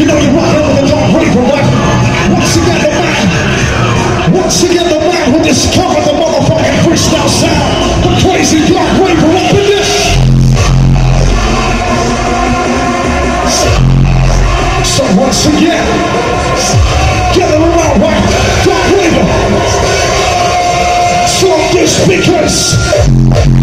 You know you're rocking with the Dark river, but Once again, the man. Once again, the man who discovered the motherfucking freestyle sound. The crazy Dark river up in this. So once again, gather around, right? Dark river. So this speakers.